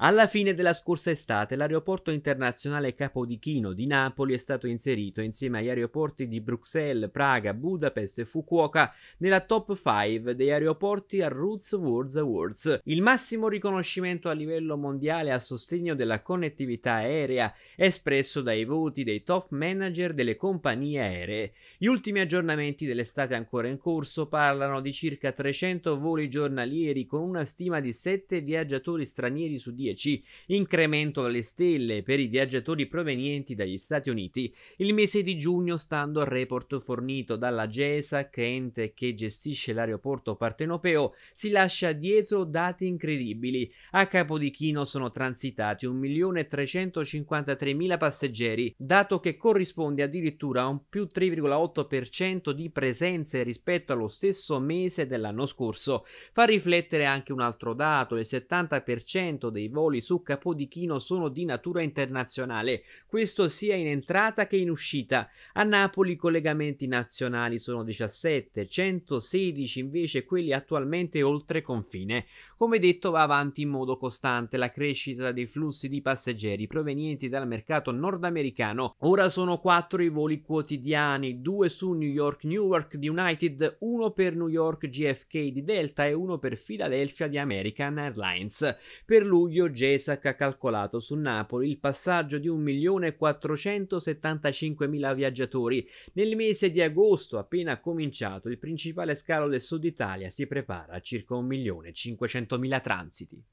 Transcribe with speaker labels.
Speaker 1: Alla fine della scorsa estate l'aeroporto internazionale Capodichino di Napoli è stato inserito insieme agli aeroporti di Bruxelles, Praga, Budapest e Fukuoka nella top 5 degli aeroporti a Roots World Awards, il massimo riconoscimento a livello mondiale a sostegno della connettività aerea espresso dai voti dei top manager delle compagnie aeree. Gli ultimi aggiornamenti dell'estate ancora in corso parlano di circa 300 voli giornalieri con una stima di 7 viaggiatori stranieri su 10 10, incremento alle stelle per i viaggiatori provenienti dagli Stati Uniti, il mese di giugno stando al report fornito dalla GESAC, ente che gestisce l'aeroporto partenopeo, si lascia dietro dati incredibili. A Capodichino sono transitati 1.353.000 passeggeri, dato che corrisponde addirittura a un più 3,8% di presenze rispetto allo stesso mese dell'anno scorso. Fa riflettere anche un altro dato, il 70% dei voli su Capodichino sono di natura internazionale, questo sia in entrata che in uscita. A Napoli i collegamenti nazionali sono 17, 116 invece quelli attualmente oltre confine. Come detto va avanti in modo costante la crescita dei flussi di passeggeri provenienti dal mercato nordamericano. Ora sono 4 i voli quotidiani, 2 su New York Newark di United, uno per New York GFK di Delta e uno per Philadelphia di American Airlines. Per luglio GESAC ha calcolato su Napoli il passaggio di 1.475.000 viaggiatori. Nel mese di agosto, appena cominciato, il principale scalo del sud Italia si prepara a circa 1.500.000 transiti.